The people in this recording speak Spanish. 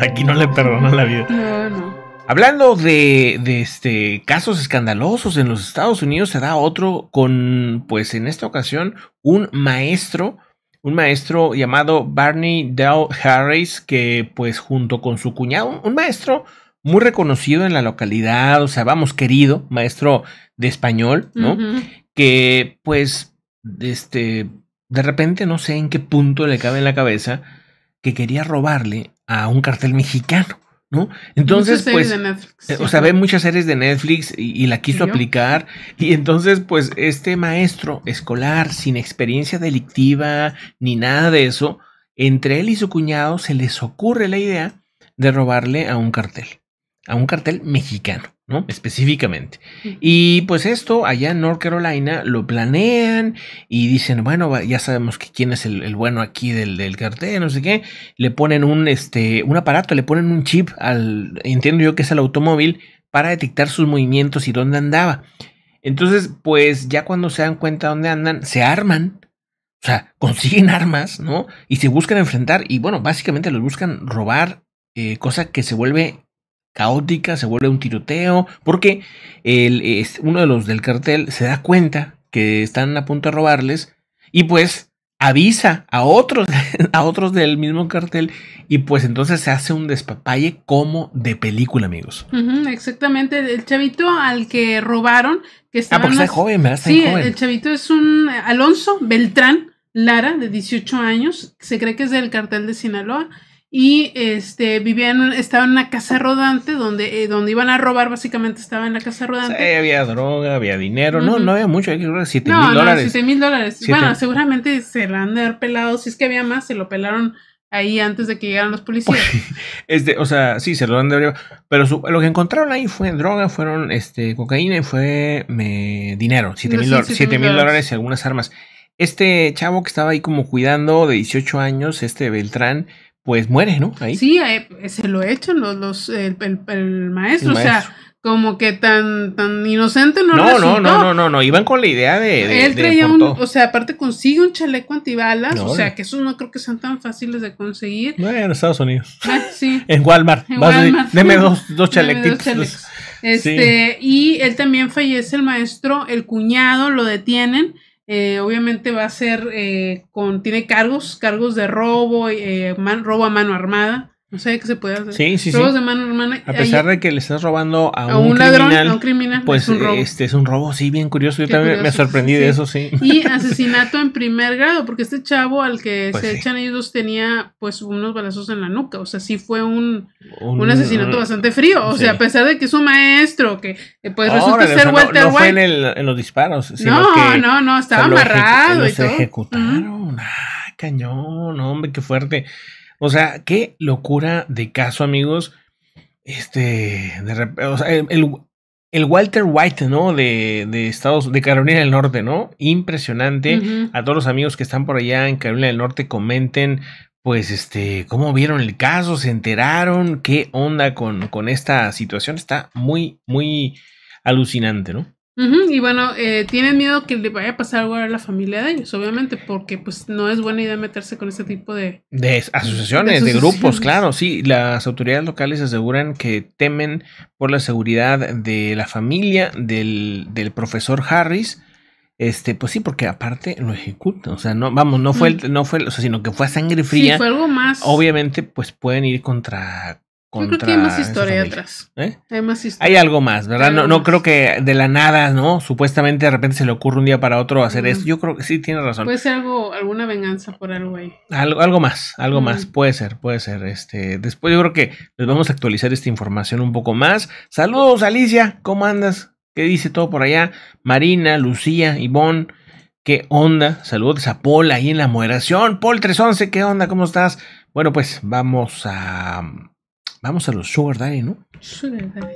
Aquí no le perdonan la vida. No, no. Hablando de, de, este, casos escandalosos en los Estados Unidos, se da otro con, pues en esta ocasión, un maestro, un maestro llamado Barney Dell Harris, que pues junto con su cuñado, un maestro muy reconocido en la localidad, o sea, vamos, querido, maestro de español, ¿no? Que pues, este, de repente no sé en qué punto le cabe en la cabeza que quería robarle a un cartel mexicano. ¿no? Entonces, pues, eh, o sea, ve muchas series de Netflix y, la quiso aplicar. Y entonces, pues, este maestro escolar sin experiencia delictiva ni nada de eso, entre él y su cuñado se les ocurre la idea de robarle a un cartel, a un cartel mexicano. ¿no? Específicamente. Y pues esto allá en North Carolina lo planean y dicen, bueno, ya sabemos que quién es el, bueno aquí del, del, cartel, no sé qué. Le ponen un, este, un aparato, le ponen un chip al, entiendo yo que es el automóvil, para detectar sus movimientos y dónde andaba. Entonces, pues ya cuando se dan cuenta dónde andan, se arman. O sea, consiguen armas, ¿no? Y se buscan enfrentar y bueno, básicamente los buscan robar, eh, cosa que se vuelve caótica, se vuelve un tiroteo, porque el, es, uno de los del cartel se da cuenta que están a punto de robarles y pues avisa a otros, a otros del mismo cartel y pues entonces se hace un despapalle como de película, amigos. exactamente, el chavito al que robaron, que estaba... Ah, porque está joven, ¿verdad? sí, el chavito es un Alonso Beltrán Lara, de 18 años, se cree que es del cartel de Sinaloa y este vivía en estaba en una casa rodante donde, eh, donde iban a robar, básicamente estaba en la casa rodante. Sí, había droga, había dinero, no, no había mucho, que 7 mil dólares. 7 mil dólares. Bueno, seguramente se lo han de haber pelado, si es que había más, se lo pelaron ahí antes de que llegaran los policías. este, o sea, sí, se lo han de haber, pero lo que encontraron ahí fue droga, fueron este cocaína y fue dinero, 7 mil dólares y algunas armas. Este chavo que estaba ahí como cuidando de 18 años, este Beltrán, pues muere, ¿no? Ahí. Sí, eh, se lo echan los, los el, maestro, o sea, como que tan, tan inocente no No, no, no, no, no, no, iban con la idea de... Él traía un, o sea, aparte consigue un chaleco antibalas, o sea, que esos no creo que sean tan fáciles de conseguir. No, en Estados Unidos. Ah, sí. en Walmart. En Walmart. deme dos, dos chalecos. Este, y él también fallece el maestro, el cuñado lo detienen eh, obviamente va a ser eh, con, tiene cargos, cargos de robo, eh, robo a mano armada. No sé qué se puede hacer. Sí, sí, Robos de mano armada. A pesar de que le estás robando a, un, ladrón, criminal, a un criminal, pues este es un robo, sí, bien curioso. Yo también me sorprendí de eso, sí. Y asesinato en primer grado, porque este chavo al que pues se echan ellos tenía pues unos balazos en la nuca. O sea, sí fue un, un, asesinato bastante frío. O sea, a pesar de que es un maestro, que pues resulta ser Walter no, no fue en, el, en, los disparos. Sino no, que no, no, estaba amarrado y todo. Se ejecutaron. Ah, cañón, hombre, qué fuerte. O sea, qué locura de caso, amigos. Este, de o sea, el, Walter White, ¿no? De, de, Estados, de Carolina del Norte, ¿no? Impresionante. A todos los amigos que están por allá en Carolina del Norte, comenten, pues, este, cómo vieron el caso, se enteraron, qué onda con, con esta situación. Está muy, muy alucinante, ¿no? Y bueno, eh, tienen miedo que le vaya a pasar algo a la familia de ellos, obviamente, porque pues no es buena idea meterse con este tipo de... De asociaciones, de, grupos, claro, sí. Las autoridades locales aseguran que temen por la seguridad de la familia del, del profesor Harris. Este, pues sí, porque aparte lo ejecuta, o sea, no, vamos, no fue, el, no fue, o sea, sino que fue a sangre fría. Sí, fue algo más. Obviamente, pues pueden ir contra, yo creo que hay más historia atrás. ¿Eh? Hay más historia. Hay algo más, ¿verdad? no, no creo que de la nada, ¿no? Supuestamente de repente se le ocurre un día para otro hacer esto. Yo creo que sí tiene razón. Puede ser algo, alguna venganza por algo ahí. Algo, algo más, algo más. Puede ser, puede ser. Este, después yo creo que les vamos a actualizar esta información un poco más. Saludos, Alicia, ¿cómo andas? ¿Qué dice todo por allá? Marina, Lucía, Ivonne. ¿Qué onda? Saludos a Paul ahí en la moderación. Paul 311, ¿qué onda? ¿Cómo estás? Bueno, pues vamos a Vamos a los Sugar Daddy, ¿no? Sugar Daddy.